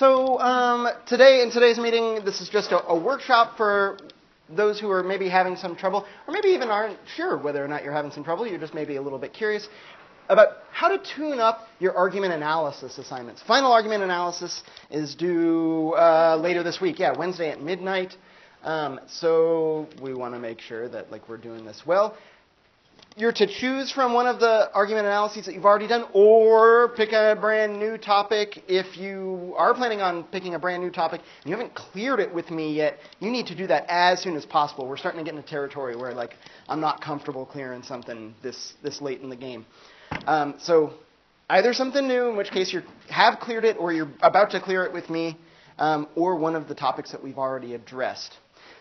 So um, today, in today's meeting, this is just a, a workshop for those who are maybe having some trouble, or maybe even aren't sure whether or not you're having some trouble. You're just maybe a little bit curious about how to tune up your argument analysis assignments. Final argument analysis is due uh, later this week. Yeah, Wednesday at midnight. Um, so we want to make sure that like we're doing this well you're to choose from one of the argument analyses that you've already done, or pick a brand new topic. If you are planning on picking a brand new topic and you haven't cleared it with me yet, you need to do that as soon as possible. We're starting to get into territory where like I'm not comfortable clearing something this this late in the game. Um, so either something new, in which case you have cleared it, or you're about to clear it with me, um, or one of the topics that we've already addressed.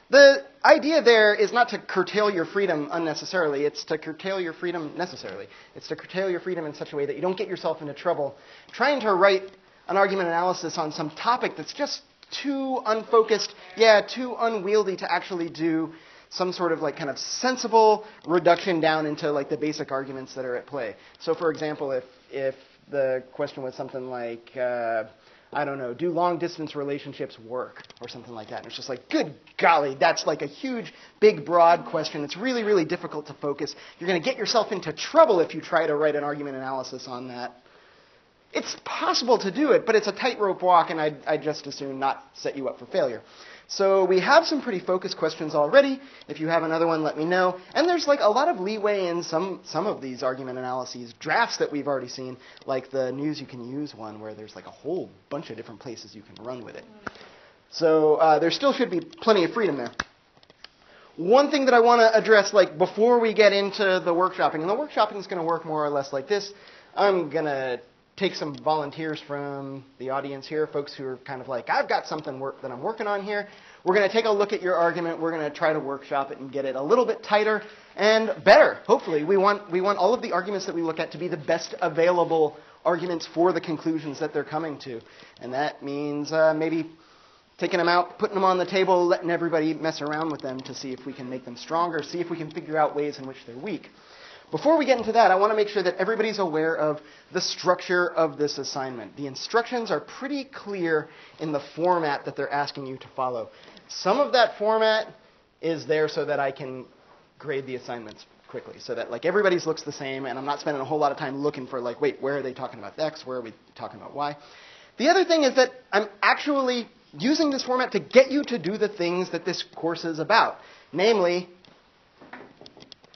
The idea there is not to curtail your freedom unnecessarily, it's to curtail your freedom necessarily. It's to curtail your freedom in such a way that you don't get yourself into trouble trying to write an argument analysis on some topic that's just too unfocused, yeah, too unwieldy to actually do some sort of like kind of sensible reduction down into like the basic arguments that are at play. So for example, if if the question was something like uh, I don't know, do long distance relationships work or something like that? And it's just like, good golly, that's like a huge, big, broad question. It's really, really difficult to focus. You're going to get yourself into trouble if you try to write an argument analysis on that. It's possible to do it, but it's a tightrope walk, and I'd, I'd just as soon not set you up for failure. So we have some pretty focused questions already. If you have another one, let me know. And there's like a lot of leeway in some some of these argument analyses drafts that we've already seen, like the news you can use one, where there's like a whole bunch of different places you can run with it. So uh, there still should be plenty of freedom there. One thing that I want to address, like before we get into the workshopping, and the workshopping is going to work more or less like this. I'm going to take some volunteers from the audience here, folks who are kind of like, I've got something work that I'm working on here. We're going to take a look at your argument. We're going to try to workshop it and get it a little bit tighter and better. Hopefully, we want we want all of the arguments that we look at to be the best available arguments for the conclusions that they're coming to, and that means uh, maybe taking them out, putting them on the table, letting everybody mess around with them to see if we can make them stronger, see if we can figure out ways in which they're weak. Before we get into that, I want to make sure that everybody's aware of the structure of this assignment. The instructions are pretty clear in the format that they're asking you to follow. Some of that format is there so that I can grade the assignments quickly, so that like everybody's looks the same, and I'm not spending a whole lot of time looking for like, wait, where are they talking about X? Where are we talking about Y? The other thing is that I'm actually using this format to get you to do the things that this course is about, namely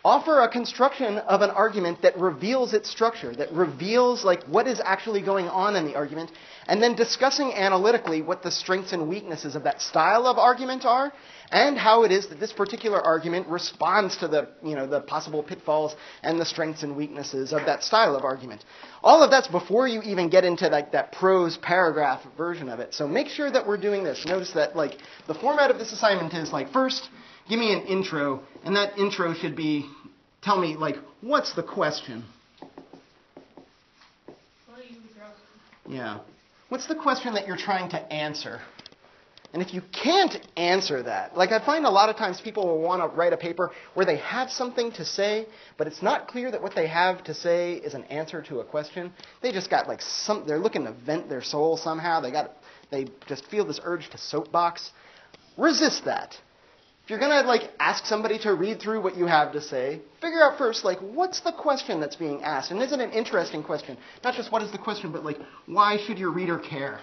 offer a construction of an argument that reveals its structure, that reveals like what is actually going on in the argument, and then discussing analytically what the strengths and weaknesses of that style of argument are, and how it is that this particular argument responds to the, you know, the possible pitfalls and the strengths and weaknesses of that style of argument. All of that's before you even get into like that prose paragraph version of it. So make sure that we're doing this. Notice that like the format of this assignment is like first give me an intro, and that intro should be tell me, like, what's the question? Yeah. What's the question that you're trying to answer? And if you can't answer that, like I find a lot of times people will want to write a paper where they have something to say, but it's not clear that what they have to say is an answer to a question. They just got like some, they're looking to vent their soul somehow. They got, they just feel this urge to soapbox. Resist that. If you're going to like ask somebody to read through what you have to say, figure out first like what's the question that's being asked and is it an interesting question? Not just what is the question, but like why should your reader care?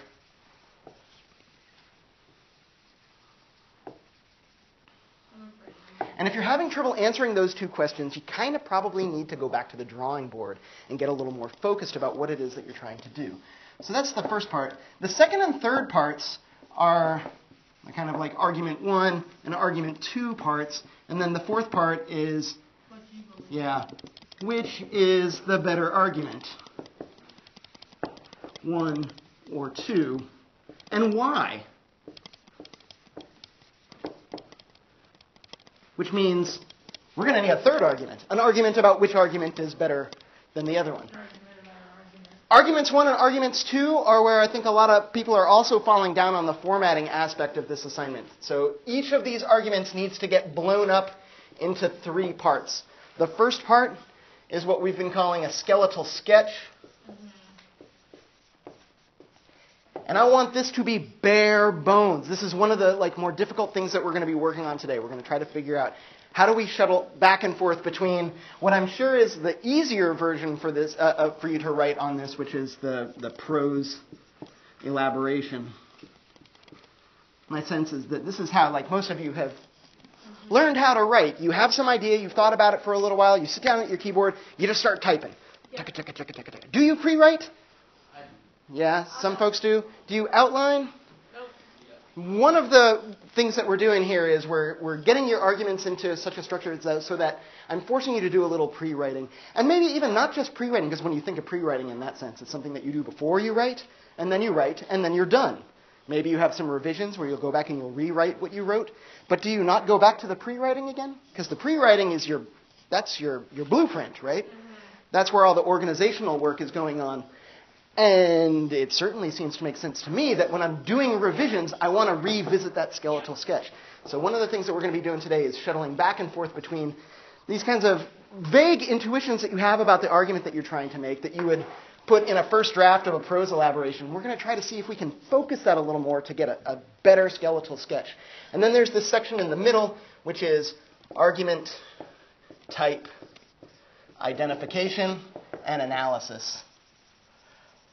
And if you're having trouble answering those two questions, you kind of probably need to go back to the drawing board and get a little more focused about what it is that you're trying to do. So that's the first part. The second and third parts are kind of like argument one and argument two parts. And then the fourth part is, yeah, which is the better argument? One or two, and why? Which means we're going to need a third argument, an argument about which argument is better than the other one. Arguments 1 and arguments 2 are where I think a lot of people are also falling down on the formatting aspect of this assignment. So each of these arguments needs to get blown up into three parts. The first part is what we've been calling a skeletal sketch. And I want this to be bare bones. This is one of the like more difficult things that we're going to be working on today. We're going to try to figure out how do we shuttle back and forth between what I'm sure is the easier version for this uh, uh, for you to write on this, which is the the prose elaboration. My sense is that this is how like most of you have learned how to write. You have some idea, you've thought about it for a little while, you sit down at your keyboard, you just start typing. Do you pre-write? Yeah, some folks do. Do you outline? One of the things that we're doing here is we're, we're getting your arguments into such a structure so that I'm forcing you to do a little pre-writing. And maybe even not just pre-writing, because when you think of pre-writing in that sense, it's something that you do before you write, and then you write, and then you're done. Maybe you have some revisions where you'll go back and you'll rewrite what you wrote. But do you not go back to the pre-writing again? Because the pre-writing is your, that's your, your blueprint, right? Mm-hmm. That's where all the organizational work is going on. And it certainly seems to make sense to me that when I'm doing revisions, I want to revisit that skeletal sketch. So one of the things that we're going to be doing today is shuttling back and forth between these kinds of vague intuitions that you have about the argument that you're trying to make that you would put in a first draft of a prose elaboration. We're going to try to see if we can focus that a little more to get a, a better skeletal sketch. And then there's this section in the middle, which is argument, type, identification, and analysis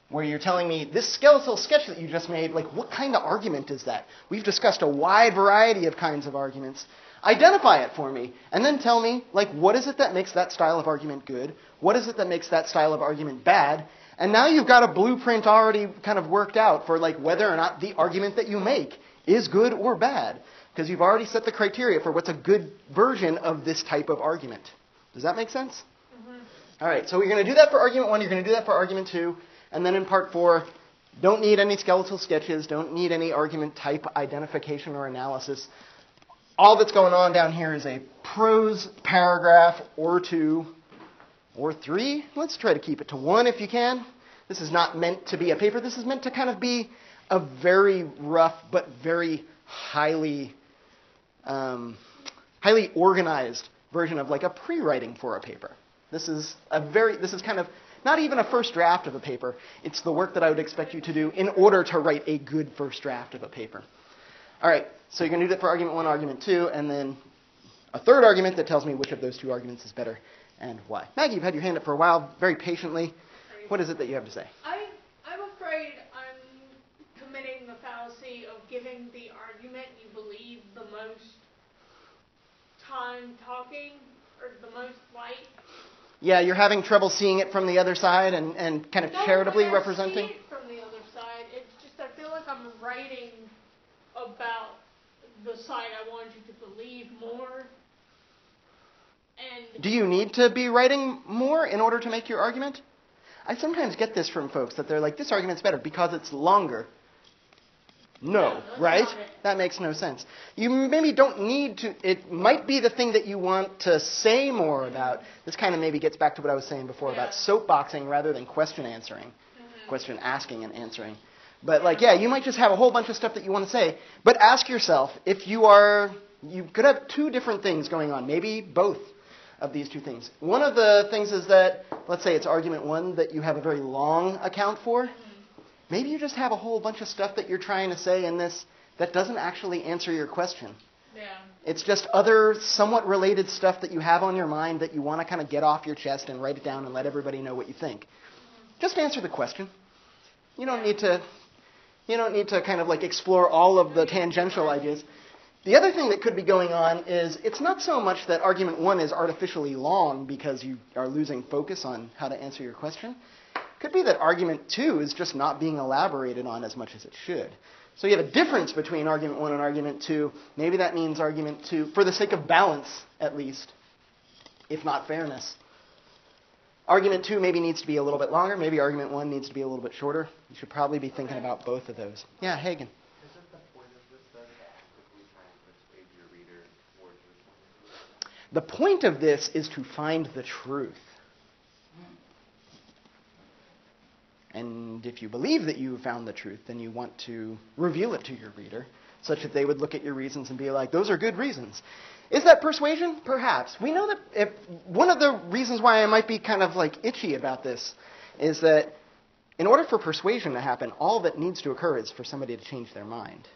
where you're telling me this skeletal sketch that you just made, like what kind of argument is that? We've discussed a wide variety of kinds of arguments. Identify it for me, and then tell me, like, what is it that makes that style of argument good? What is it that makes that style of argument bad? And now you've got a blueprint already kind of worked out for like whether or not the argument that you make is good or bad, because you've already set the criteria for what's a good version of this type of argument. Does that make sense? Mm-hmm. All right, so you're going to do that for argument one, you're going to do that for argument two. And then in part four, don't need any skeletal sketches, don't need any argument type identification or analysis. All that's going on down here is a prose paragraph or two or three. Let's try to keep it to one if you can. This is not meant to be a paper. This is meant to kind of be a very rough but very highly um, highly organized version of like a pre-writing for a paper. This is a very this is kind of not even a first draft of a paper. It's the work that I would expect you to do in order to write a good first draft of a paper. All right, so you're going to do that for argument one, argument two, and then a third argument that tells me which of those two arguments is better and why. Maggie, you've had your hand up for a while, very patiently. What is it that you have to say? I, I'm afraid I'm committing the fallacy of giving the argument you believe the most time talking or the most light yeah, you're having trouble seeing it from the other side and, and kind of no, charitably I representing? See it from the other side. It's just I feel like I'm writing about the side I want you to believe more. And Do you need to be writing more in order to make your argument? I sometimes get this from folks that they're like, this argument's better because it's longer. No, right? That makes no sense. You maybe don't need to, it might be the thing that you want to say more about. This kind of maybe gets back to what I was saying before about soapboxing rather than question answering, mm-hmm. question asking and answering. But like, yeah, you might just have a whole bunch of stuff that you want to say, but ask yourself if you are, you could have two different things going on, maybe both of these two things. One of the things is that, let's say it's argument one that you have a very long account for. Maybe you just have a whole bunch of stuff that you're trying to say in this that doesn't actually answer your question. Yeah. It's just other somewhat related stuff that you have on your mind that you want to kind of get off your chest and write it down and let everybody know what you think. Just answer the question. You don't need to you don't need to kind of like explore all of the tangential ideas. The other thing that could be going on is it's not so much that argument 1 is artificially long because you are losing focus on how to answer your question. Could be that argument two is just not being elaborated on as much as it should. So you have a difference between argument one and argument two. Maybe that means argument two, for the sake of balance at least, if not fairness. Argument two maybe needs to be a little bit longer. Maybe argument one needs to be a little bit shorter. You should probably be thinking about both of those. Yeah, Hagen. The point of this is to find the truth. And if you believe that you found the truth, then you want to reveal it to your reader, such that they would look at your reasons and be like, those are good reasons. Is that persuasion? Perhaps. We know that if, one of the reasons why I might be kind of like itchy about this is that in order for persuasion to happen, all that needs to occur is for somebody to change their mind.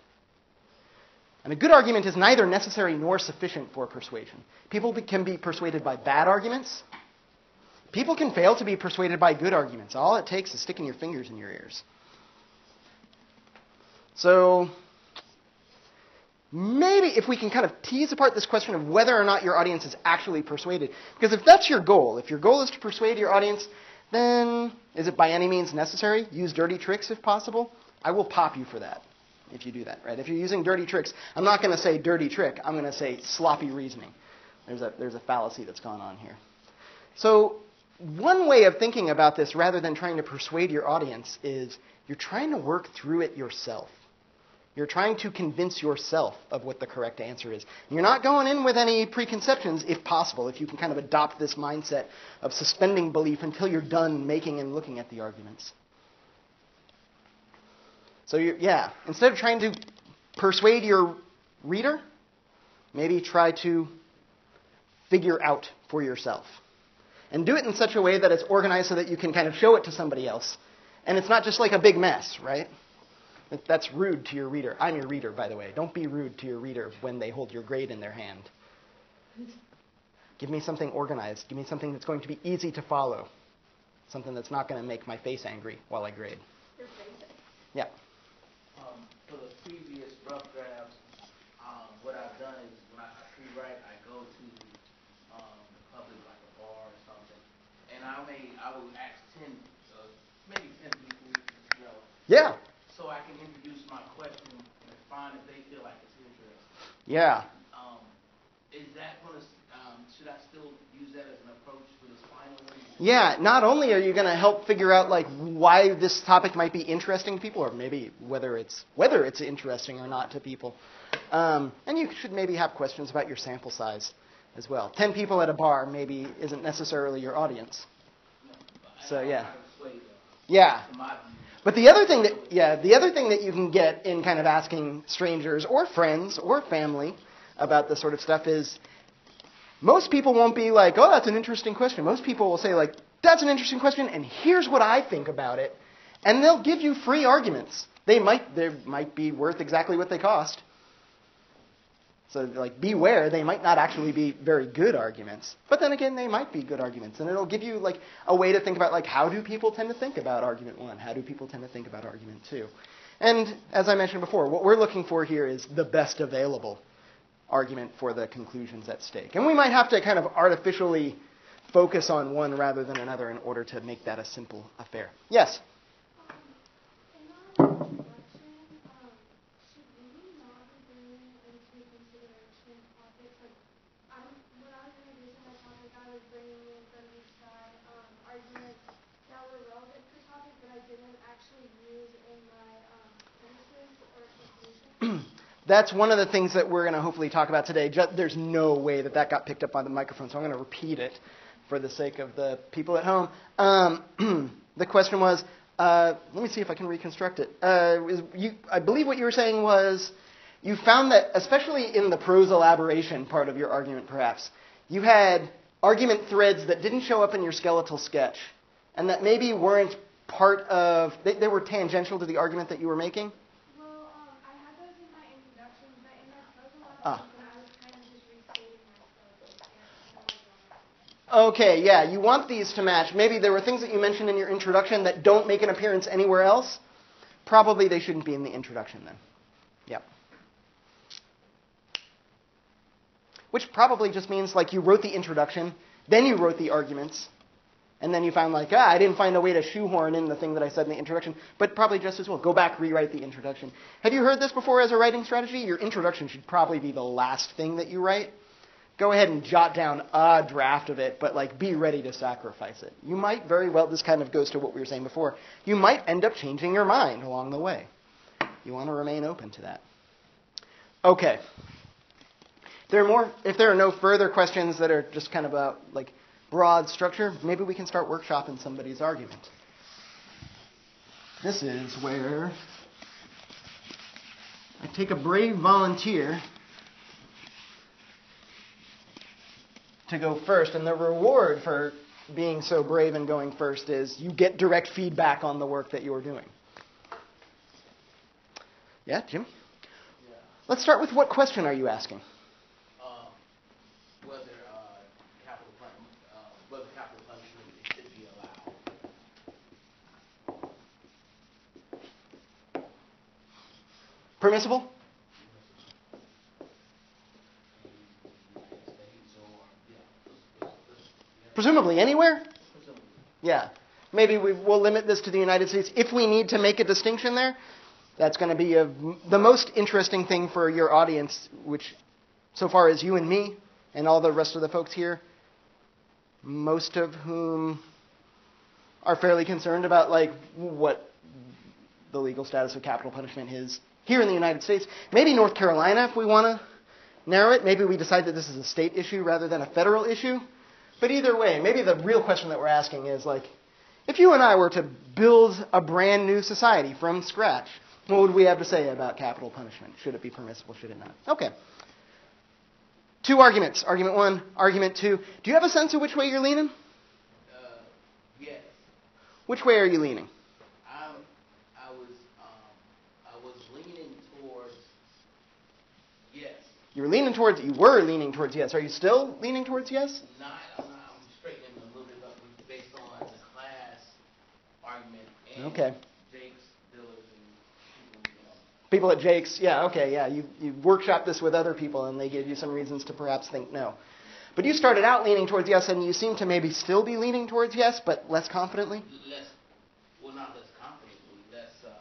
And a good argument is neither necessary nor sufficient for persuasion. People can be persuaded by bad arguments. People can fail to be persuaded by good arguments. All it takes is sticking your fingers in your ears. So, maybe if we can kind of tease apart this question of whether or not your audience is actually persuaded, because if that's your goal, if your goal is to persuade your audience, then is it by any means necessary? Use dirty tricks if possible. I will pop you for that if you do that, right? If you're using dirty tricks, I'm not going to say dirty trick. I'm going to say sloppy reasoning. There's a, there's a fallacy that's gone on here. So, one way of thinking about this rather than trying to persuade your audience is you're trying to work through it yourself. You're trying to convince yourself of what the correct answer is. You're not going in with any preconceptions, if possible, if you can kind of adopt this mindset of suspending belief until you're done making and looking at the arguments. So, yeah, instead of trying to persuade your reader, maybe try to figure out for yourself. And do it in such a way that it's organized so that you can kind of show it to somebody else. And it's not just like a big mess, right? That's rude to your reader. I'm your reader, by the way. Don't be rude to your reader when they hold your grade in their hand. Give me something organized. Give me something that's going to be easy to follow. Something that's not going to make my face angry while I grade. Your face. Yeah. Um, for the previous rough drafts, um, what I've done is when I pre-write, I go to um, the public, like a bar or something, and I may I ask ten, uh, maybe ten people, you know, Yeah. so I can introduce my question and find if they feel like it's interesting. Yeah. Um, is that going to, um, should I still use that as an approach for this final one? Yeah, not only are you going to help figure out like why this topic might be interesting to people, or maybe whether it's whether it's interesting or not to people, um, and you should maybe have questions about your sample size as well. Ten people at a bar maybe isn't necessarily your audience. So, yeah. try to persuade them Yeah, to my view. but the other thing that yeah, the other thing that you can get in kind of asking strangers or friends or family about this sort of stuff is most people won't be like, "Oh, that's an interesting question." Most people will say like, "That's an interesting question and here's what I think about it." And they'll give you free arguments. They might they might be worth exactly what they cost. So like beware, they might not actually be very good arguments. But then again, they might be good arguments and it'll give you like a way to think about like how do people tend to think about argument 1? How do people tend to think about argument 2? And as I mentioned before, what we're looking for here is the best available argument for the conclusions at stake. And we might have to kind of artificially focus on one rather than another in order to make that a simple affair. Yes. In our introduction, um, should we not be bringing into consideration topics like, I'm, when I was introducing my topic, I was bringing in from each side, um, arguments that were relevant to the topic, but I didn't actually use in my, um, premises or conclusion. That's one of the things that we're going to hopefully talk about today. There's no way that that got picked up on the microphone, so I'm going to repeat it for the sake of the people at home. Um, the question was, uh, let me see if I can reconstruct it. Uh, you, I believe what you were saying was, you found that, especially in the prose elaboration part of your argument, perhaps, you had argument threads that didn't show up in your skeletal sketch, and that maybe weren't part of, they, they were tangential to the argument that you were making. Well, um, I had those in my introduction, but in my proposal, Ah. I was kind of just restating myself. and so I don't know. Okay, yeah, you want these to match. Maybe there were things that you mentioned in your introduction that don't make an appearance anywhere else. Probably they shouldn't be in the introduction then. Yep. Which probably just means like you wrote the introduction, then you wrote the arguments, and then you found like, ah, I didn't find a way to shoehorn in the thing that I said in the introduction. But probably just as well, go back, rewrite the introduction. Have you heard this before as a writing strategy? Your introduction should probably be the last thing that you write go ahead and jot down a draft of it, but like be ready to sacrifice it. You might very well, this kind of goes to what we were saying before, you might end up changing your mind along the way. You want to remain open to that. Okay. There are more, if there are no further questions that are just kind of about like broad structure, maybe we can start workshopping somebody's argument. This is where I take a brave volunteer to go first, and the reward for being so brave and going first is you get direct feedback on the work that you're doing. Yeah, Jimmy? Yeah. Let's start with what question are you asking? Um, whether, uh, capital pun, uh, whether capital punishment should be allowed. Permissible? in the United States or, yeah, let's- let's- let's- yeah, Presumably anywhere? presumably. Yeah. Maybe we, we'll limit this to the United States. If we need to make a distinction there, that's going to be a, the most interesting thing for your audience, which so far is you and me and all the rest of the folks here, most of whom are fairly concerned about like what the legal status of capital punishment is here in the United States. Maybe North Carolina, if we want to narrow it. Maybe we decide that this is a state issue rather than a federal issue. But either way, maybe the real question that we're asking is like, if you and I were to build a brand new society from scratch, what would we have to say about capital punishment? Should it be permissible? Should it not? Okay. Two arguments. Argument one, argument two. Do you have a sense of which way you're leaning? Uh, yes, Which way are you leaning? I'm, I was, um, I was leaning towards yes. You were leaning towards. You were leaning towards yes. Are you still leaning towards yes? Not, I'm not, I'm straightening a little bit up based on the class argument and Okay. People, you know. People at Jake's, yeah, okay, yeah. You you workshopped this with other people, and they give you some reasons to perhaps think no. But you started out leaning towards yes, and you seem to maybe still be leaning towards yes, but less confidently. less, well, not less confidently, less uh,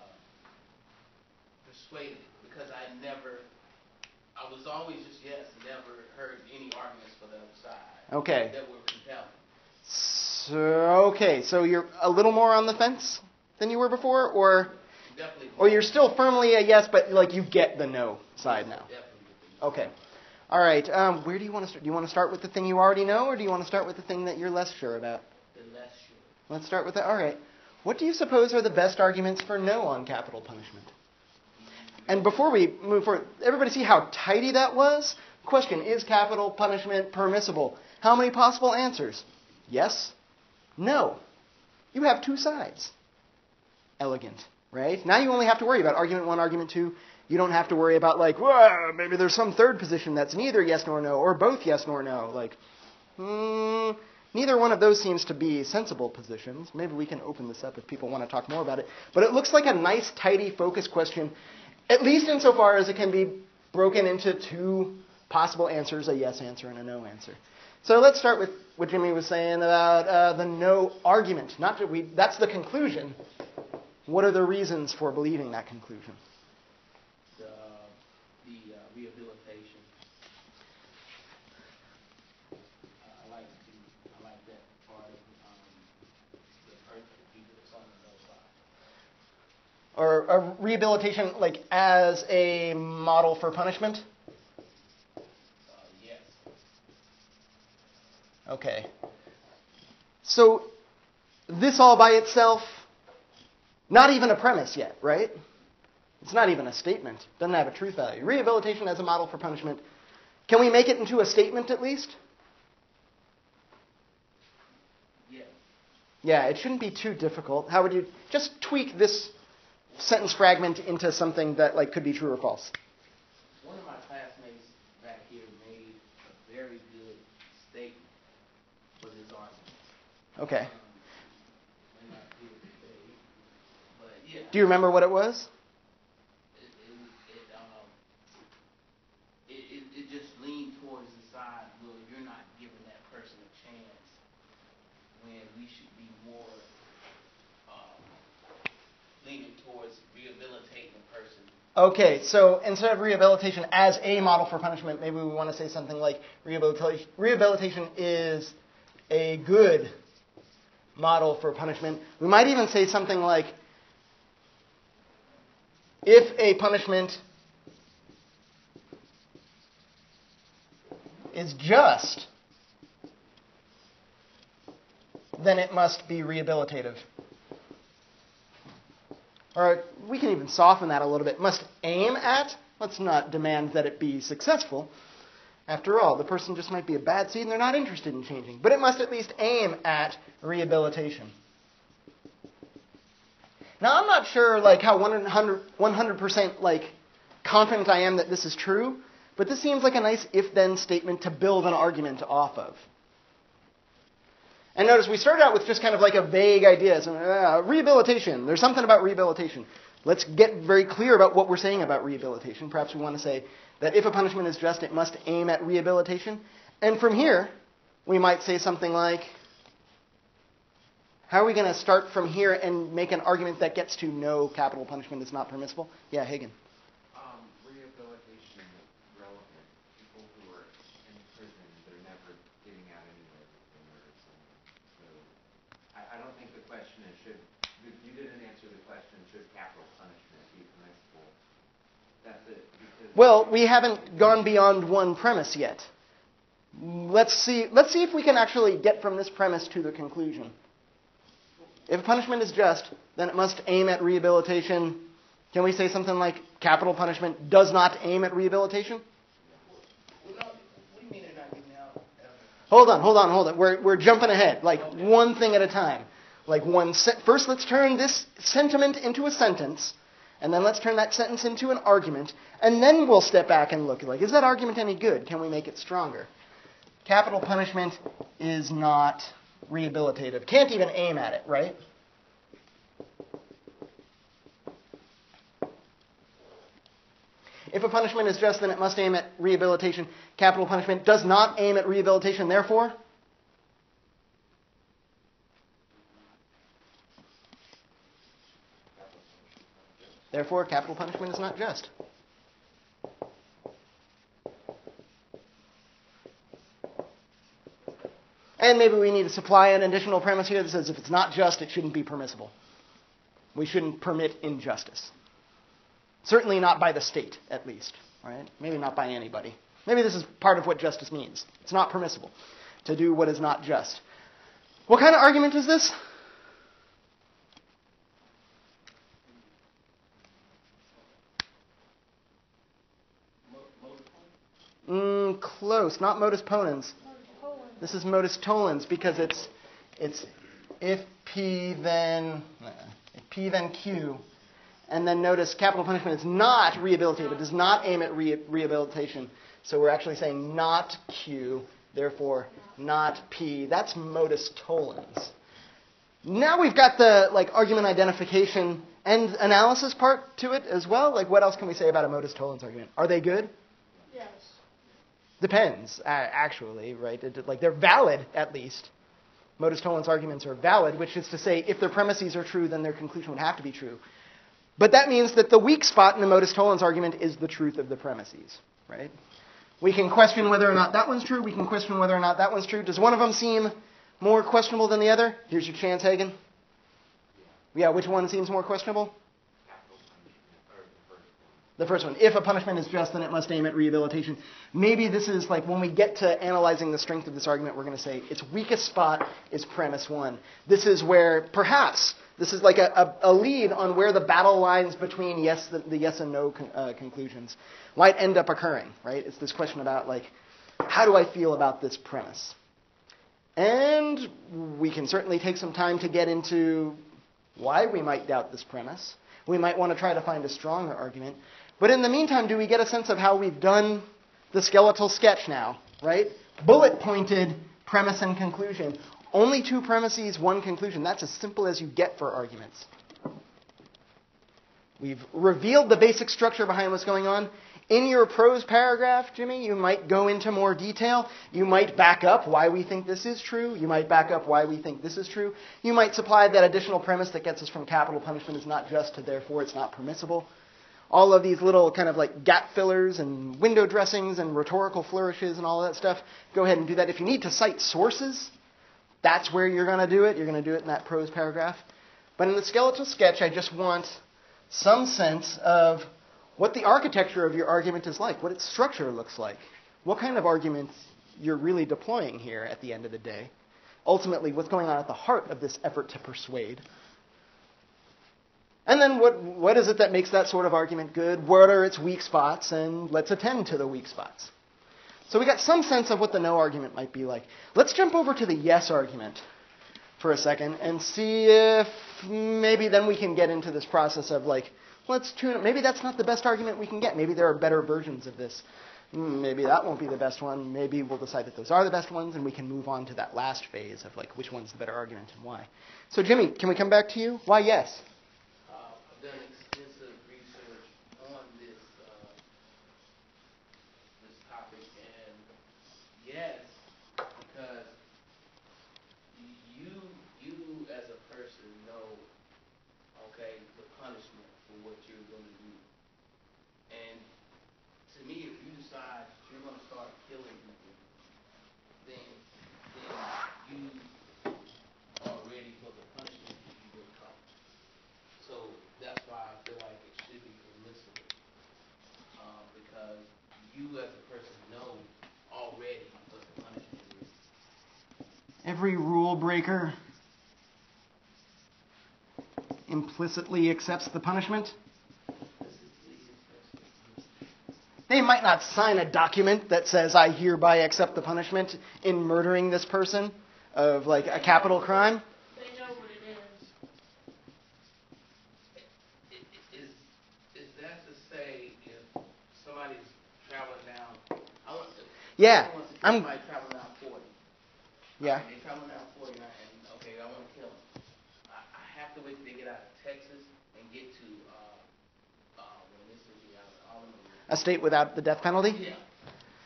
persuaded, because I never, I was always just yes, never heard any arguments for the other side Okay. that were compelling. So okay, so you're a little more on the fence than you were before, or or you're still firmly a yes, but like you get the no side now. Definitely. get the- Okay. All right. Um, where do you want to start? Do you want to start with the thing you already know, or do you want to start with the thing that you're less sure about? The less sure. Let's start with that. All right. What do you suppose are the best arguments for no on capital punishment? And before we move forward, everybody see how tidy that was? Question Is capital punishment permissible? How many possible answers? Yes? No. You have two sides. Elegant, right? Now you only have to worry about argument one, argument two. You don't have to worry about, like, well, maybe there's some third position that's neither yes nor no, or both yes nor no. Like, hmm, neither one of those seems to be sensible positions. Maybe we can open this up if people want to talk more about it. But it looks like a nice, tidy, focused question, at least insofar as it can be broken into two possible answers a yes answer and a no answer. So let's start with what Jimmy was saying about uh, the no argument. Not that we, that's the conclusion. What are the reasons for believing that conclusion? The, the uh, rehabilitation. I like the, I like that part of, um, the person, the people that's on the other side. Or a rehabilitation, like as a model for punishment? Uh, yes. Okay. So, this all by itself, not even a premise yet, right? It's not even a statement. Doesn't have a truth value. Rehabilitation as a model for punishment. Can we make it into a statement at least? Yes. Yeah, it shouldn't be too difficult. How would you just tweak this sentence fragment into something that like could be true or false? One of my classmates back here made a very good statement for this argument. Okay. Um, may not be today, but yeah. Do you remember what it was? it, it, it, um, it, just leaned towards the side, well, you're not giving that person a chance when we should be more um, leaning towards rehabilitating the person. Okay, so instead of rehabilitation as a model for punishment, maybe we want to say something like rehabilitation, rehabilitation is a good model for punishment. We might even say something like if a punishment is just, then it must be rehabilitative. Or we can even soften that a little bit. Must aim at, let's not demand that it be successful. After all, the person just might be a bad seed and they're not interested in changing. But it must at least aim at rehabilitation. Now, I'm not sure like how 100, 100% like confident I am that this is true, but this seems like a nice if-then statement to build an argument off of. And notice we started out with just kind of like a vague idea. So, uh, rehabilitation. There's something about rehabilitation. Let's get very clear about what we're saying about rehabilitation. Perhaps we want to say that if a punishment is just, it must aim at rehabilitation. And from here, we might say something like, how are we going to start from here and make an argument that gets to no capital punishment is not permissible? Yeah, Hagen. Um, rehabilitation relevant. People who are in prison, they're never getting out anyway if they murder someone. So I, I don't think the question is should you you didn't answer the question should capital punishment be permissible. That's it. Well, we haven't gone beyond one premise yet. Let's see, let's see if we can actually get from this premise to the conclusion. If punishment is just, then it must aim at rehabilitation. Can we say something like capital punishment does not aim at rehabilitation? Hold on, hold on, hold on. We're, we're jumping ahead, like one thing at a time. Like one se- first, let's turn this sentiment into a sentence, and then let's turn that sentence into an argument, and then we'll step back and look. Like, is that argument any good? Can we make it stronger? Capital punishment is not rehabilitative. Can't even aim at it, right? If a punishment is just, then it must aim at rehabilitation. Capital punishment does not aim at rehabilitation, therefore. Therefore, capital punishment is not just. And maybe we need to supply an additional premise here that says if it's not just, it shouldn't be permissible. We shouldn't permit injustice. Certainly not by the state, at least. Right? Maybe not by anybody. Maybe this is part of what justice means. It's not permissible to do what is not just. What kind of argument is this? Mm, close. Not modus ponens. This is modus tollens because it's it's if P then uh, if P then Q, and then notice capital punishment is not rehabilitative. It does not aim at re- rehabilitation. So we're actually saying not Q, therefore not P. That's modus tollens. Now we've got the like argument identification and analysis part to it as well. Like what else can we say about a modus tollens argument? Are they good? Depends, uh, actually, right? It, like they're valid at least. Modus tollens arguments are valid, which is to say, if their premises are true, then their conclusion would have to be true. But that means that the weak spot in the modus tollens argument is the truth of the premises, right? We can question whether or not that one's true. We can question whether or not that one's true. Does one of them seem more questionable than the other? Here's your chance, Hagen. Yeah, which one seems more questionable? capital punishment or the first one. The first one. If a punishment is just, then it must aim at rehabilitation. Maybe this is like when we get to analyzing the strength of this argument, we're going to say its weakest spot is premise one. This is where perhaps this is like a, a, a lead on where the battle lines between yes, the, the yes and no con, uh, conclusions might end up occurring. Right? It's this question about like, how do I feel about this premise? And we can certainly take some time to get into why we might doubt this premise. We might want to try to find a stronger argument. But in the meantime, do we get a sense of how we've done the skeletal sketch now, right? Bullet pointed premise and conclusion. Only two premises, one conclusion. That's as simple as you get for arguments. We've revealed the basic structure behind what's going on. In your prose paragraph, Jimmy, you might go into more detail. You might back up why we think this is true. You might back up why we think this is true. You might supply that additional premise that gets us from capital punishment is not just to therefore it's not permissible. All of these little kind of like gap fillers and window dressings and rhetorical flourishes and all that stuff, go ahead and do that. If you need to cite sources, that's where you're going to do it. You're going to do it in that prose paragraph. But in the skeletal sketch, I just want some sense of what the architecture of your argument is like, what its structure looks like, what kind of arguments you're really deploying here at the end of the day. Ultimately, what's going on at the heart of this effort to persuade. And then what, what is it that makes that sort of argument good? What are its weak spots? And let's attend to the weak spots. So we got some sense of what the no argument might be like. Let's jump over to the yes argument for a second and see if maybe then we can get into this process of like, let's tune it. Maybe that's not the best argument we can get. Maybe there are better versions of this. Hmm, Maybe that won't be the best one. Maybe we'll decide that those are the best ones and we can move on to that last phase of like which one's the better argument and why. So Jimmy, can we come back to you? Why yes? Uh, I've done extensive research on this, uh, this topic, and yes, because you, you as a person know, okay, the punishment for what you're gonna do. And to me, if you decide you're gonna start killing people, then, then you are ready for the punishment that you will come. So that's why I feel like it should be permissible. Um, because you as a person know already what the punishment is. Every rule breaker implicitly accepts the punishment. This is the interesting. They might not sign a document that says, I hereby accept the punishment in murdering this person of like a capital crime. They know what it is. I- i- Is, is that to say if somebody's traveling down, I want, if Yeah, someone wants to I'm- somebody traveling down forty. Yeah. They traveling down forty and, I- and, okay, I wanna kill them. I, I have to wait till they get out of Texas and get to, uh, uh, when this is, I don't. A state without the death penalty? Yeah.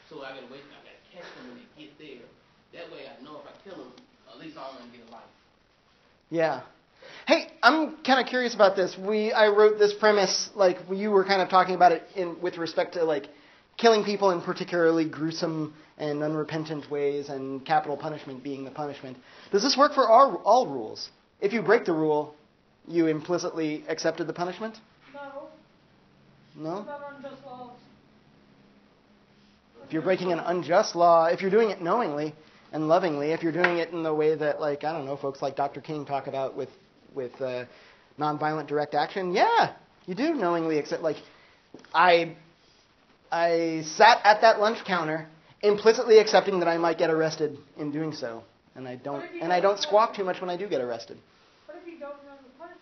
So I gotta wait, I gotta catch them when they get there. That way I know if I kill them, at least I'm gonna get a life. Yeah. Hey, I'm kind of curious about this. We I wrote this premise like you were kind of talking about it in with respect to like killing people in particularly gruesome and unrepentant ways and capital punishment being the punishment. Does this work for all, all rules? If you break the rule, you implicitly accepted the punishment? No, No? not unjust laws. If you're breaking an unjust law, if you're doing it knowingly and lovingly, if you're doing it in the way that, like, I don't know, folks like Dr. King talk about with, with uh, nonviolent direct action, yeah, you do knowingly accept. Like, I, I sat at that lunch counter implicitly accepting that I might get arrested in doing so, and I don't, and I don't squawk too much when I do get arrested. What if you don't know the punishment?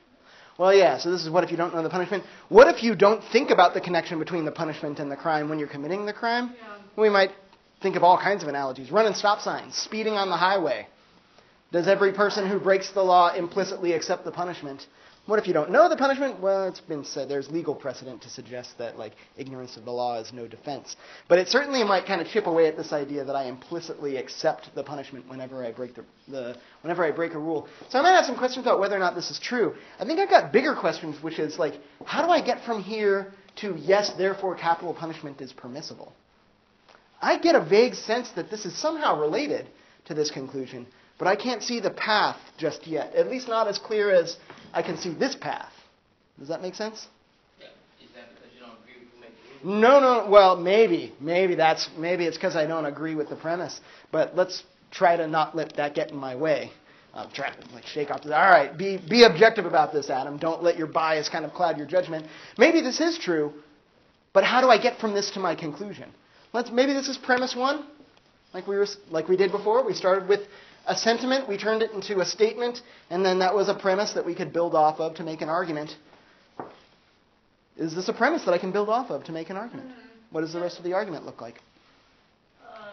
Well, yeah, so this is what if you don't know the punishment. What if you don't think about the connection between the punishment and the crime when you're committing the crime? Yeah. We might think of all kinds of analogies. Running stop signs, speeding on the highway. Does every person who breaks the law implicitly accept the punishment? What if you don't know the punishment? Well, it's been said there's legal precedent to suggest that like ignorance of the law is no defense. But it certainly might kind of chip away at this idea that I implicitly accept the punishment whenever I break the, the whenever I break a rule. So I might have some questions about whether or not this is true. I think I've got bigger questions, which is like, how do I get from here to yes, therefore capital punishment is permissible? I get a vague sense that this is somehow related to this conclusion, but I can't see the path just yet. At least not as clear as I can see this path. Does that make sense? Yeah. Is that because you don't agree with who? No, no. Well, maybe, maybe that's maybe it's because I don't agree with the premise. But let's try to not let that get in my way. I'm trying to like shake off. The, all right, be be objective about this, Adam. Don't let your bias kind of cloud your judgment. Maybe this is true, but how do I get from this to my conclusion? Let's maybe this is premise one, like we were like we did before. We started with a sentiment, we turned it into a statement, and then that was a premise that we could build off of to make an argument. Is this a premise that I can build off of to make an argument? What does the rest of the argument look like? Uh,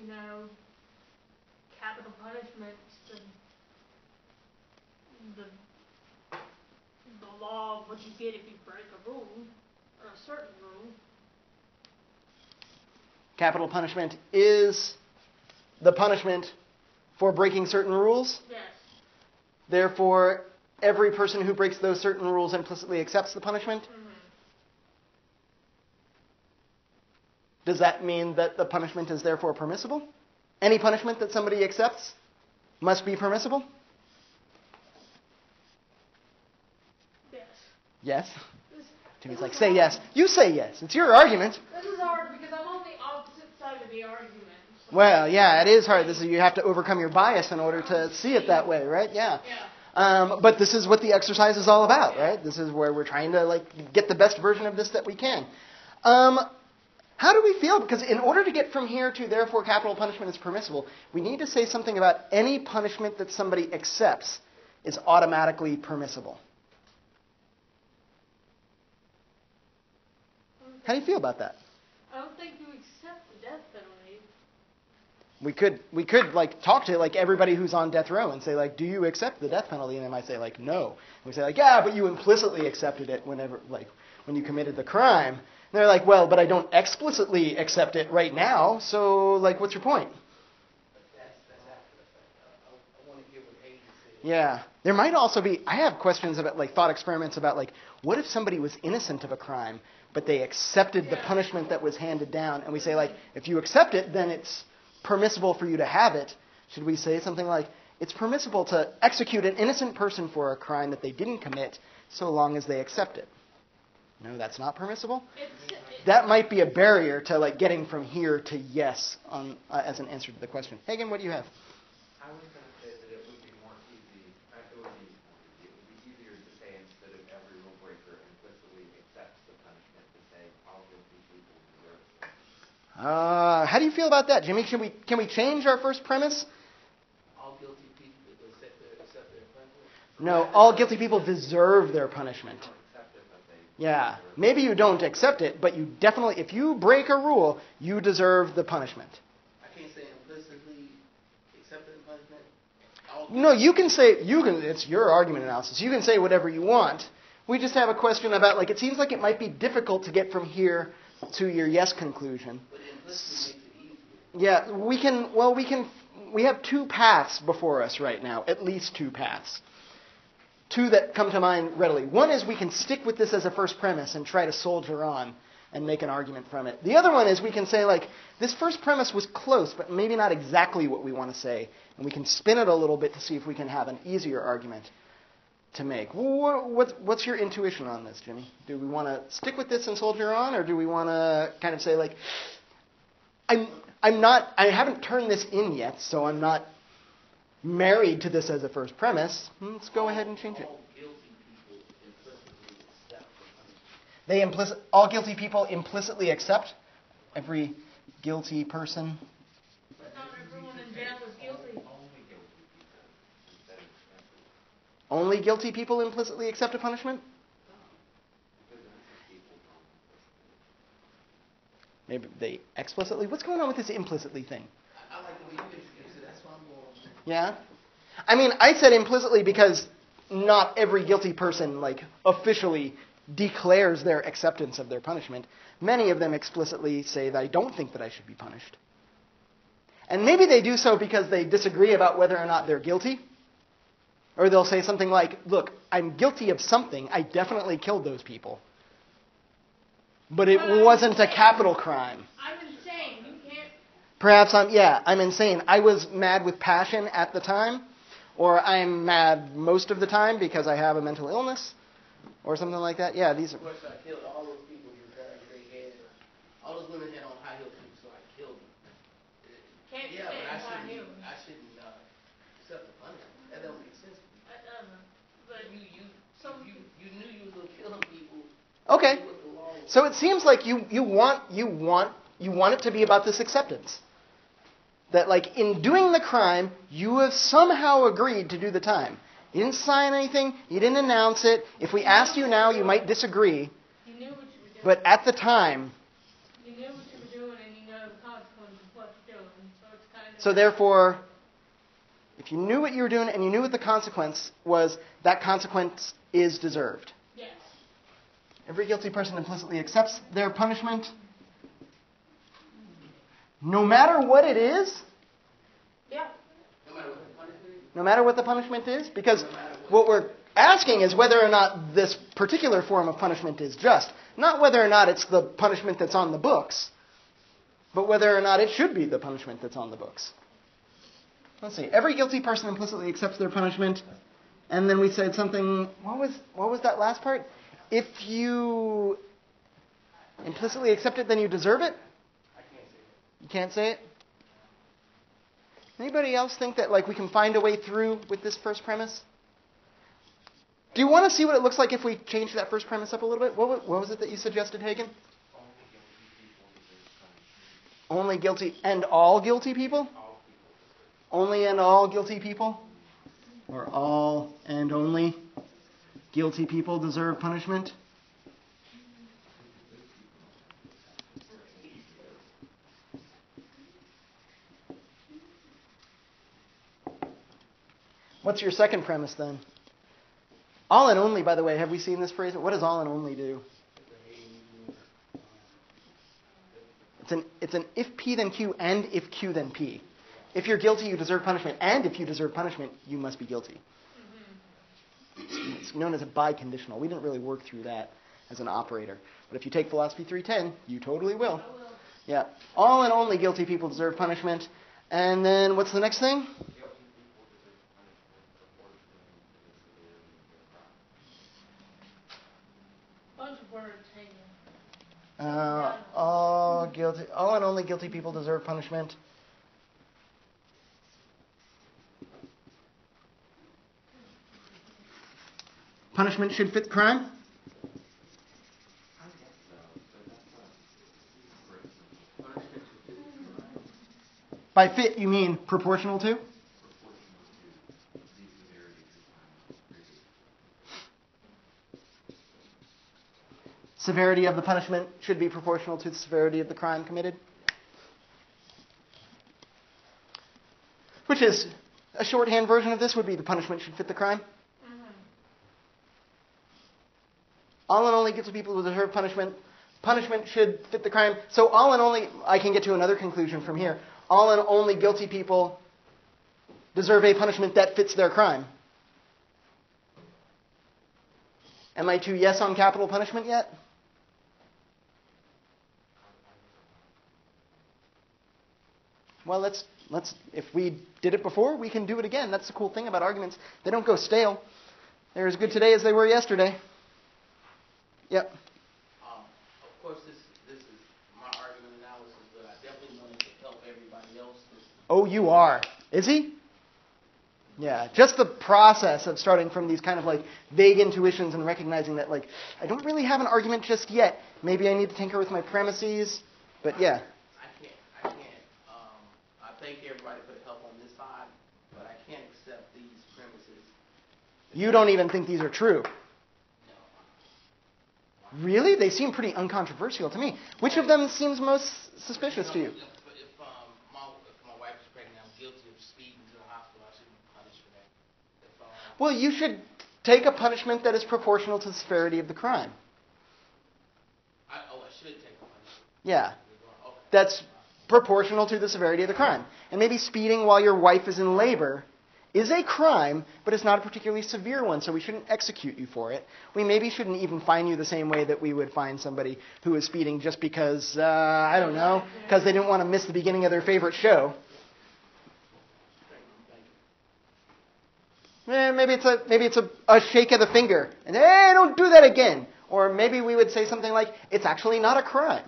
you know, capital punishment, the, the, the law of what you get if you break a rule, or a certain rule. Capital punishment is the punishment for breaking certain rules. Yes. Therefore, every person who breaks those certain rules implicitly accepts the punishment. Mhm. Does that mean that the punishment is therefore permissible? Any punishment that somebody accepts must be permissible? Yes. Yes. Timmy's like, say yes. You say yes. It's your argument. this is hard because I'm on the opposite side of the argument. Well, yeah, it is hard. This is you have to overcome your bias in order to see it that way, right? Yeah. Yeah. Um, but this is what the exercise is all about, right? This is where we're trying to like get the best version of this that we can. Um, How do we feel? Because in order to get from here to therefore capital punishment is permissible, we need to say something about any punishment that somebody accepts is automatically permissible. How do you feel about that? I don't think you accept the death penalty. We could we could like talk to like everybody who's on death row and say like, do you accept the death penalty? And they might say like, no. And we say like, yeah, but you implicitly accepted it whenever like when you committed the crime. And they're like, well, but I don't explicitly accept it right now. So like, what's your point? Yeah. There might also be I have questions about like thought experiments about like what if somebody was innocent of a crime but they accepted the punishment that was handed down and we say like if you accept it then it's permissible for you to have it. Should we say something like it's permissible to execute an innocent person for a crime that they didn't commit so long as they accept it? No, that's not permissible. That might be a barrier to like getting from here to yes on uh, as an answer to the question. Hagen, what do you have? I do you feel about that, Jimmy? Should we can we change our first premise? All guilty people accept their, accept their punishment. No, all guilty people deserve their punishment. Don't accept it, but they. Yeah, maybe you don't accept it, but you definitely, if you break a rule, you deserve the punishment. I can't say implicitly accepting punishment. No, you can say you can. It's your argument analysis. You can say whatever you want. We just have a question about like it seems like it might be difficult to get from here to your yes conclusion. But implicitly makes it easier. Yeah, we can. Well, we can. We have two paths before us right now, at least two paths. Two that come to mind readily. One is we can stick with this as a first premise and try to soldier on and make an argument from it. The other one is we can say, like, this first premise was close, but maybe not exactly what we want to say. And we can spin it a little bit to see if we can have an easier argument to make. What's, your intuition on this, Jimmy? Do we want to stick with this and soldier on, or do we want to kind of say, like, I'm I'm not I haven't turned this in yet, so I'm not married to this as a first premise. Let's go ahead and change it. All guilty people implicitly accept. They implicit all guilty people implicitly accept every guilty person. not everyone in jail is guilty. Only guilty people instead of accepting. Only guilty people implicitly accept a punishment? Because innocent people don't. Maybe they explicitly. What's going on with this implicitly thing? I, like the way you introduce it, that's why I'm going. Yeah? I mean, I said implicitly because not every guilty person like officially declares their acceptance of their punishment. Many of them explicitly say that I don't think that I should be punished. And maybe they do so because they disagree about whether or not they're guilty. Or they'll say something like, "Look, I'm guilty of something. I definitely killed those people." But it wasn't a capital crime. I'm insane. You can't. Perhaps I'm, yeah, I'm insane. I was mad with passion at the time, or I'm mad most of the time because I have a mental illness, or something like that. Yeah, these are. Of course, I killed all those people you got gray hair. All those women had on high heel shoes, so I killed them. Can't yeah, but I high shouldn't. heels. I shouldn't uh, accept the punishment. That don't make sense. to me. I don't know. But you, you, some you, you knew you was gonna kill them people. Okay. So it seems like you, you want you want you want it to be about this acceptance. That like in doing the crime, you have somehow agreed to do the time. You didn't sign anything, you didn't announce it. If we asked you now, you might disagree, you knew what you were doing. but at the time, you knew what you were doing, and you know the consequences of what you're doing. So it's kind of. so therefore if you knew what you were doing and you knew what the consequence was, that consequence is deserved. Every guilty person implicitly accepts their punishment. No matter what it is, Yeah. No matter what the punishment is. no matter what the punishment is, because what we're asking is whether or not this particular form of punishment is just, not whether or not it's the punishment that's on the books, but whether or not it should be the punishment that's on the books. Let's see. Every guilty person implicitly accepts their punishment, and then we said something. What was what was that last part? If you implicitly accept it, then you deserve it. I can't say that. You can't say it? Anybody else think that like we can find a way through with this first premise? Do you want to see what it looks like if we change that first premise up a little bit? What, what was it that you suggested, Hagen? Only guilty and all guilty people. Only and all guilty people? Or all and only guilty people deserve punishment? What's your second premise then? All and only, by the way, have we seen this phrase? What does all and only do? It's an, it's an if P then Q and if Q then P. If you're guilty, you deserve punishment, and if you deserve punishment, you must be guilty. It's known as a biconditional. We didn't really work through that as an operator. But if you take Philosophy 310, you totally will. Yeah. All and only guilty people deserve punishment. And then what's the next thing? Guilty people deserve punishment proportionally to the severity of their crime. Bunch of words hanging. Uh, all guilty. All and only guilty people deserve punishment. Punishment should fit the crime. By fit, you mean proportional to? Severity of the punishment should be proportional to the severity of the crime committed. Which is a shorthand version of this would be the punishment should fit the crime. All and only guilty people who deserve punishment. Punishment should fit the crime. So all and only, I can get to another conclusion from here. All and only guilty people deserve a punishment that fits their crime. Am I too yes on capital punishment yet? Well, let's let's if we did it before, we can do it again. That's the cool thing about arguments. They don't go stale. They're as good today as they were yesterday. Yep. Um, of course, this, this is my argument analysis, but I definitely wanted to help everybody else. Oh, you are. Is he? Yeah, just the process of starting from these kind of like vague intuitions and recognizing that like I don't really have an argument just yet. Maybe I need to tinker with my premises, but yeah. I can't, I can't, um, I thank everybody for the help on this side, but I can't accept these premises. You don't even think these are true. Really? They seem pretty uncontroversial to me. Which of them seems most suspicious to you? If, if, um, my, if my wife is pregnant, I'm guilty of speeding to the hospital, I should be punished for that. Um, Well, you should take a punishment that is proportional to the severity of the crime. I, oh, I should take a punishment. Yeah. That's proportional to the severity of the crime. And maybe speeding while your wife is in labor is a crime, but it's not a particularly severe one, so we shouldn't execute you for it. We maybe shouldn't even fine you the same way that we would fine somebody who is speeding just because, uh, I don't know, because they didn't want to miss the beginning of their favorite show. Eh, maybe it's a maybe it's a, a shake of the finger, and hey, don't do that again. Or maybe we would say something like, "It's actually not a crime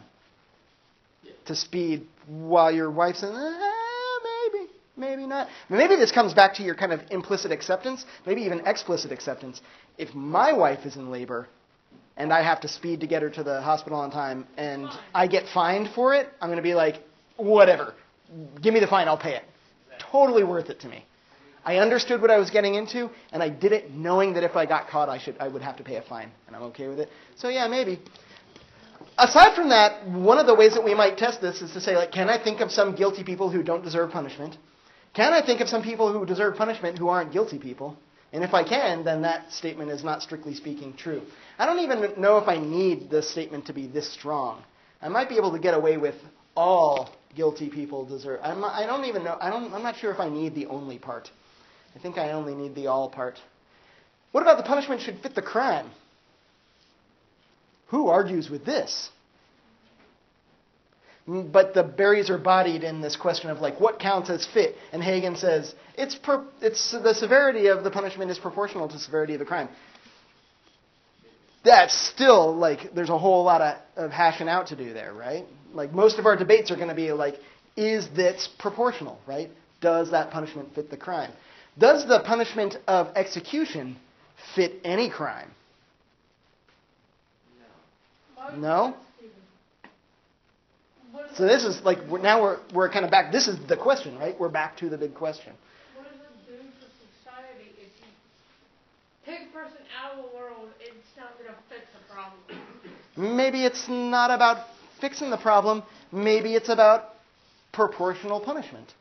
to speed while your wife's in." Eh, maybe, not. Maybe this comes back to your kind of implicit acceptance, maybe even explicit acceptance. If my wife is in labor, and I have to speed to get her to the hospital on time, and I get fined for it, I'm going to be like, "Whatever, give me the fine, I'll pay it." Totally worth it to me. I understood what I was getting into, and I did it knowing that if I got caught, I should I would have to pay a fine, and I'm okay with it. So yeah, maybe. Aside from that, one of the ways that we might test this is to say, like, can I think of some guilty people who don't deserve punishment? Can I think of some people who deserve punishment who aren't guilty people? And if I can, then that statement is not strictly speaking true. I don't even know if I need this statement to be this strong. I might be able to get away with all guilty people deserve. I'm, I don't even know. I don't, I'm not sure if I need the only part. I think I only need the all part. What about the punishment should fit the crime? Who argues with this? But the berries are bodied in this question of like what counts as fit, and Hagen says it's per, it's the severity of the punishment is proportional to the severity of the crime. That's still like there's a whole lot of, of hashing out to do there, right? Like most of our debates are going to be like, is this proportional, right? Does that punishment fit the crime? Does the punishment of execution fit any crime? No. Why would No? you ask Stephen? What So this is like we're, now we're we're kind of back. This is the question, right? We're back to the big question. What does it do for society if you take a person out of the world? It's not going to fix the problem. Maybe it's not about fixing the problem. Maybe it's about proportional punishment.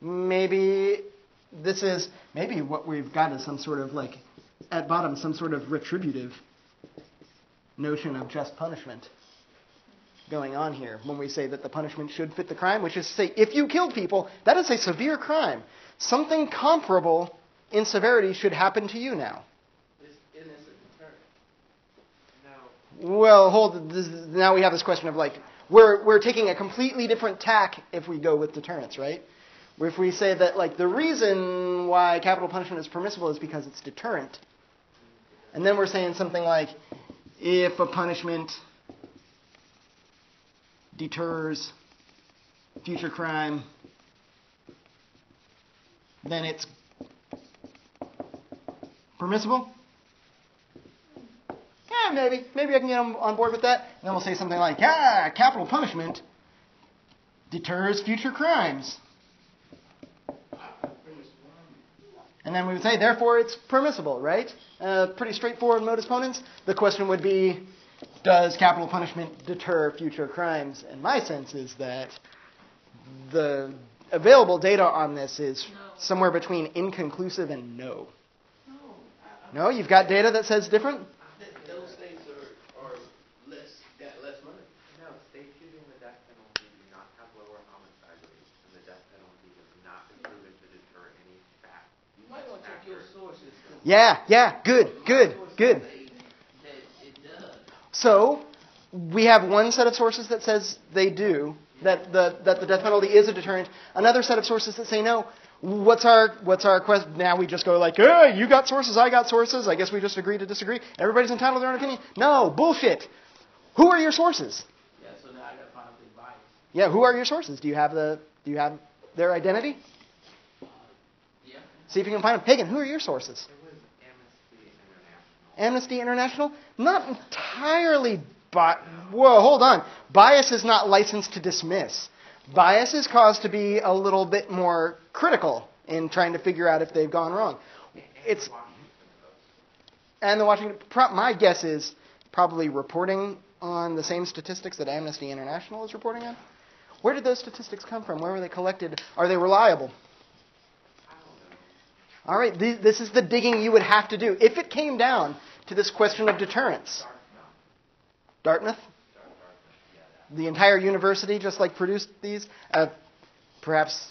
Maybe this is maybe what we've got is some sort of like at bottom some sort of retributive notion of just punishment going on here when we say that the punishment should fit the crime, which is to say if you killed people, that is a severe crime. Something comparable in severity should happen to you now. It's, and it's a deterrent. No, Well, hold. This, now we have this question of like we're we're taking a completely different tack if we go with deterrence, right? If we say that like the reason why capital punishment is permissible is because it's deterrent, and then we're saying something like if a punishment deters future crime, then it's permissible. Yeah, maybe. Maybe I can get on, board with that. And then we'll say something like, ah, capital punishment deters future crimes. And then we would say, therefore, it's permissible, right? Uh, pretty straightforward modus ponens. The question would be, does capital punishment deter future crimes? And my sense is that the available data on this is No. somewhere between inconclusive and no. No. I, No, you've got data that says different? Th- those states are, are less, got less money. no, states using the death penalty do not have lower homicide rates, and the death penalty has not been proven to deter any fact. You might want to check your sources. 'cause Yeah, yeah, good, good, good. say That it does. So we have one set of sources that says they do, that the that the death penalty is a deterrent. Another set of sources that say no. What's our what's our quest? Now we just go like, hey, you got sources, I got sources. I guess we just agree to disagree. Everybody's entitled to their own opinion. No, bullshit. Who are your sources? Yeah, so now I got to find out the bias. Yeah, who are your sources? Do you have the do you have their identity? Uh, yeah. See if you can find them. Pagan, who are your sources? Amnesty International. Not entirely bi- Whoa, hold on. Bias is not licensed to dismiss. Bias is caused to be a little bit more critical in trying to figure out if they've gone wrong. It's and the Washington. My guess is probably reporting on the same statistics that Amnesty International is reporting on. Where did those statistics come from? Where were they collected? Are they reliable? I don't know. All right, th- this is the digging you would have to do if it came down to this question of deterrence. Dartmouth. Dartmouth, Dar- Dartmouth. Yeah, that. the entire university just like produced these. Uh, perhaps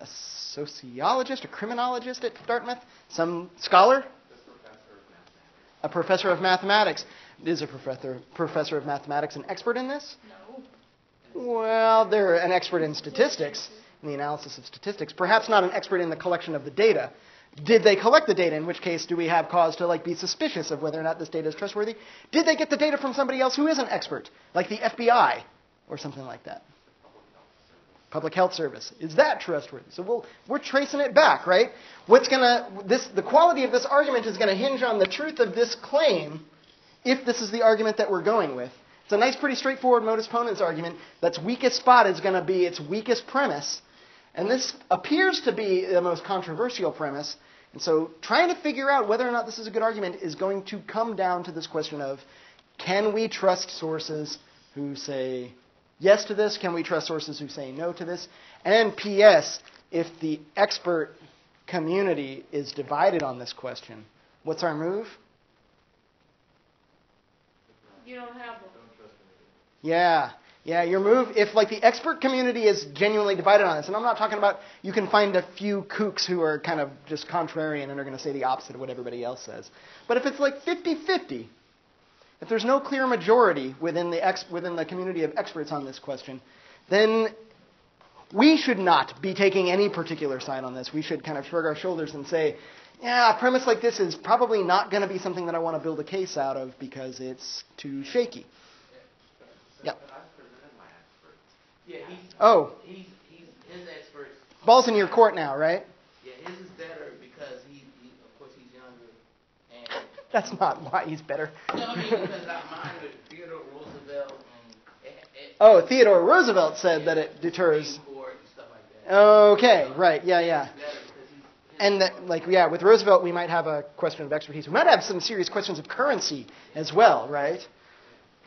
a sociologist, a criminologist at Dartmouth, some scholar, The professor of mathematics. a professor of mathematics. Is a professor professor of mathematics an expert in this? No. Well, they're an expert in statistics, in the analysis of statistics. Perhaps not an expert in the collection of the data. Did they collect the data? In which case, do we have cause to like be suspicious of whether or not this data is trustworthy? Did they get the data from somebody else who is an expert, like the FBI or something like that? Public Health Service. Is that trustworthy? So we'll, we're tracing it back, right? What's gonna this the quality of this argument is going to hinge on the truth of this claim, if this is the argument that we're going with. It's a nice, pretty straightforward modus ponens argument. That's weakest spot is going to be its weakest premise, and this appears to be the most controversial premise. And so, trying to figure out whether or not this is a good argument is going to come down to this question of, can we trust sources who say yes to this? Can we trust sources who say no to this? And P.S. If the expert community is divided on this question, what's our move? You don't have one. Yeah. Yeah, your move, if like the expert community is genuinely divided on this, and I'm not talking about you can find a few kooks who are kind of just contrarian and are going to say the opposite of what everybody else says. But if it's like 50 50, if there's no clear majority within the, ex, within the community of experts on this question, then we should not be taking any particular side on this. We should kind of shrug our shoulders and say, yeah, a premise like this is probably not going to be something that I want to build a case out of because it's too shaky. Yep. But I've presented my experts. Yeah, he's, Oh, he's, he's, his experts, ball's in your court now, right? yeah, his is better because he, he, of course, he's younger. And, That's not why he's better. no, I mean, because I mine Theodore Roosevelt it, it, Oh, Theodore Roosevelt said that it deters. Supreme Court and stuff like that. Okay, right, yeah, yeah. Better because he's- And that, like, yeah, with Roosevelt, we might have a question of expertise. We might have some serious questions of currency as well, right?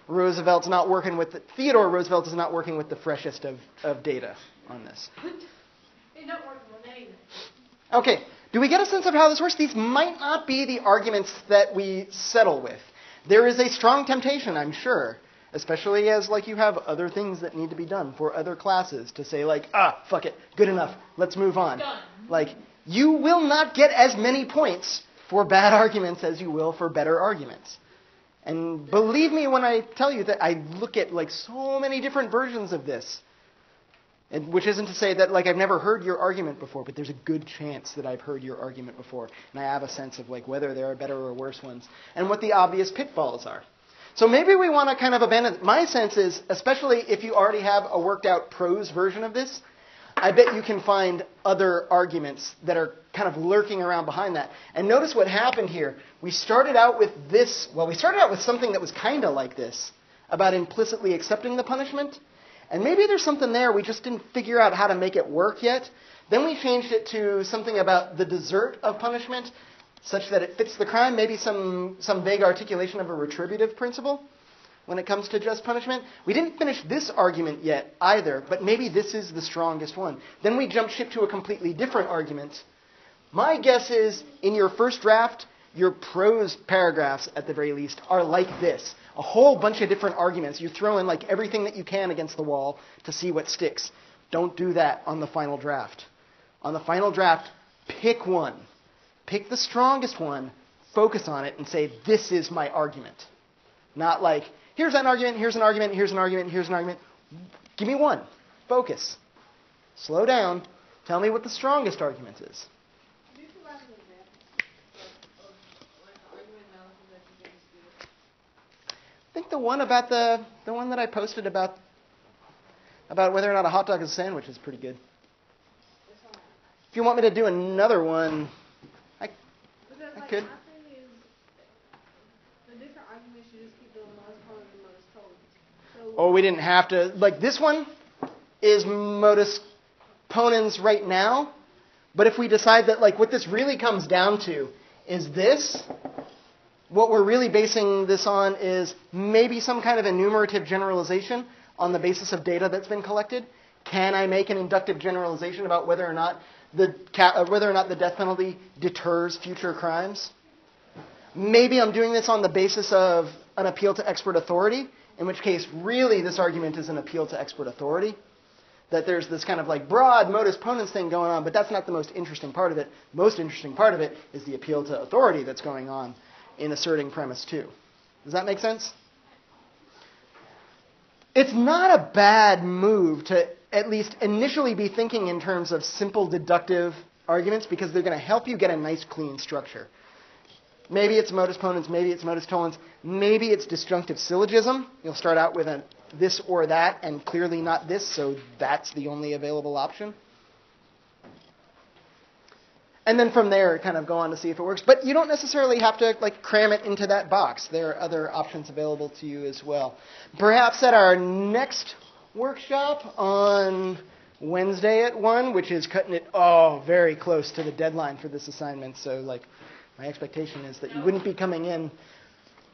Roosevelt's not working with the, Theodore Roosevelt is not working with the freshest of, of data on this. You're not working on anything. Okay, do we get a sense of how this works? These might not be the arguments that we settle with. There is a strong temptation, I'm sure, especially as like you have other things that need to be done for other classes to say like, ah, fuck it, good enough, let's move on. Done. Like you will not get as many points for bad arguments as you will for better arguments. And believe me when I tell you that I look at like so many different versions of this. And which isn't to say that like I've never heard your argument before, but there's a good chance that I've heard your argument before, and I have a sense of like whether there are better or worse ones, and what the obvious pitfalls are. So maybe we want to kind of abandon. My sense is, especially if you already have a worked out prose version of this, I bet you can find other arguments that are kind of lurking around behind that. And notice what happened here. We started out with this. Well, we started out with something that was kind of like this about implicitly accepting the punishment. And maybe there's something there, we just didn't figure out how to make it work yet. Then we changed it to something about the desert of punishment, such that it fits the crime, maybe some, some vague articulation of a retributive principle when it comes to just punishment. We didn't finish this argument yet either, but maybe this is the strongest one. Then we jump ship to a completely different argument. My guess is in your first draft, your prose paragraphs, at the very least, are like this a whole bunch of different arguments. You throw in like everything that you can against the wall to see what sticks. Don't do that on the final draft. On the final draft, pick one. Pick the strongest one, focus on it, and say, This is my argument. Not like, here's an argument, here's an argument, here's an argument, here's an argument. Give me one. Focus. Slow down. Tell me what the strongest argument is. I think the one about the the one that I posted about about whether or not a hot dog is a sandwich is pretty good. If you want me to do another one, I I could. my thing is, the different arguments you just keep doing most part and most told. So oh we didn't have to like this one is modus ponens right now, but if we decide that like what this really comes down to is this, what we're really basing this on is maybe some kind of enumerative generalization on the basis of data that's been collected. Can I make an inductive generalization about whether or not the uh, whether or not the death penalty deters future crimes? Maybe I'm doing this on the basis of an appeal to expert authority, in which case, really, this argument is an appeal to expert authority. That there's this kind of like broad modus ponens thing going on, but that's not the most interesting part of it. Most interesting part of it is the appeal to authority that's going on in asserting premise two. Does that make sense? It's not a bad move to at least initially be thinking in terms of simple deductive arguments because they're going to help you get a nice clean structure. Maybe it's modus ponens, maybe it's modus tollens, maybe it's disjunctive syllogism. You'll start out with a this or that and clearly not this, so that's the only available option. And then from there, kind of go on to see if it works. But you don't necessarily have to like cram it into that box. There are other options available to you as well. Perhaps at our next workshop on Wednesday at one, which is cutting it oh very close to the deadline for this assignment. So like my expectation is that you wouldn't be coming in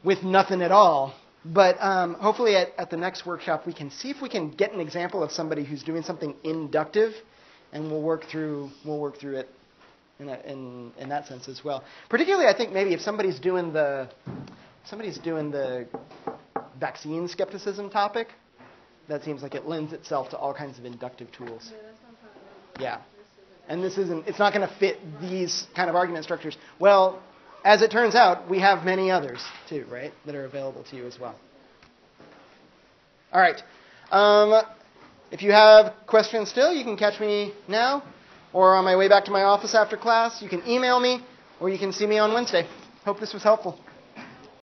with nothing at all. But um, hopefully at, at the next workshop we can see if we can get an example of somebody who's doing something inductive, and we'll work through we'll work through it in, a, in, in that sense as well. Particularly, I think maybe if somebody's doing the somebody's doing the vaccine skepticism topic, that seems like it lends itself to all kinds of inductive tools. yeah, And this isn't it's not going to fit these kind of argument structures. Well, as it turns out, we have many others too, right, that are available to you as well. All right. Um, if you have questions still, you can catch me now or on my way back to my office after class. You can email me or you can see me on Wednesday. Hope this was helpful.